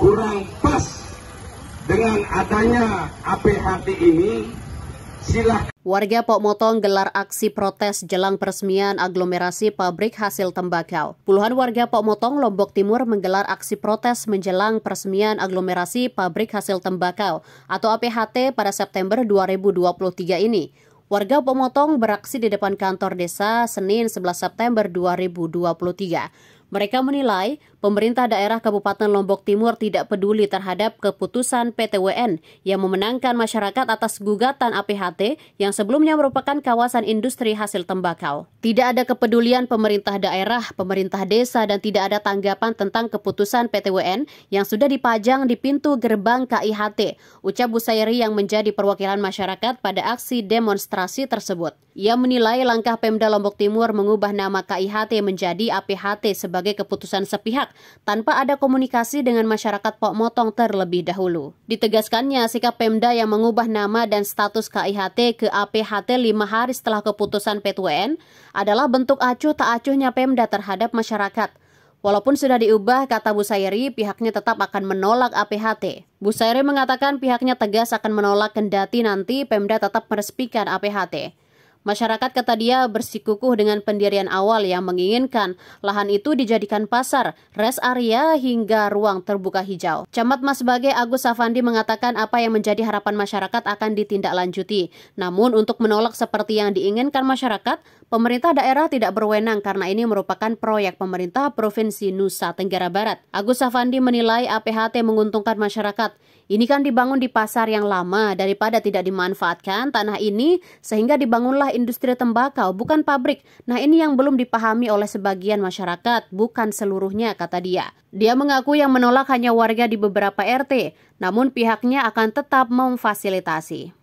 kurang pas dengan adanya APHT ini silahkan Warga Pok Motong gelar aksi protes jelang peresmian aglomerasi pabrik hasil tembakau. Puluhan warga Pok Motong, Lombok Timur menggelar aksi protes menjelang peresmian aglomerasi pabrik hasil tembakau atau APHT pada September 2023 ini. Warga Pemotong beraksi di depan kantor desa Senin 11 September 2023. Mereka menilai pemerintah daerah Kabupaten Lombok Timur tidak peduli terhadap keputusan PTWN yang memenangkan masyarakat atas gugatan APHT yang sebelumnya merupakan kawasan industri hasil tembakau. Tidak ada kepedulian pemerintah daerah, pemerintah desa, dan tidak ada tanggapan tentang keputusan PTWN yang sudah dipajang di pintu gerbang KIHT, ucap Busairi yang menjadi perwakilan masyarakat pada aksi demonstrasi tersebut. Ia menilai langkah Pemda Lombok Timur mengubah nama KIHT menjadi APHT sebagai keputusan sepihak tanpa ada komunikasi dengan masyarakat Pok Motong terlebih dahulu. Ditegaskannya sikap Pemda yang mengubah nama dan status KIHT ke APHT lima hari setelah keputusan PTWN adalah bentuk acuh tak acuhnya Pemda terhadap masyarakat. Walaupun sudah diubah, kata Bu Sairi, pihaknya tetap akan menolak APHT. Bu Sairi mengatakan pihaknya tegas akan menolak kendati nanti Pemda tetap meresmikan APHT. Masyarakat kata dia bersikukuh dengan pendirian awal yang menginginkan lahan itu dijadikan pasar, rest area hingga ruang terbuka hijau. Camat Mas Bage Agus Safandi mengatakan apa yang menjadi harapan masyarakat akan ditindaklanjuti. Namun untuk menolak seperti yang diinginkan masyarakat, pemerintah daerah tidak berwenang karena ini merupakan proyek pemerintah Provinsi Nusa Tenggara Barat. Agus Safandi menilai APHT menguntungkan masyarakat. Ini kan dibangun di pasar yang lama daripada tidak dimanfaatkan tanah ini sehingga dibangunlah industri tembakau, bukan pabrik. Nah ini yang belum dipahami oleh sebagian masyarakat, bukan seluruhnya, kata dia. Dia mengaku yang menolak hanya warga di beberapa RT, namun pihaknya akan tetap memfasilitasi.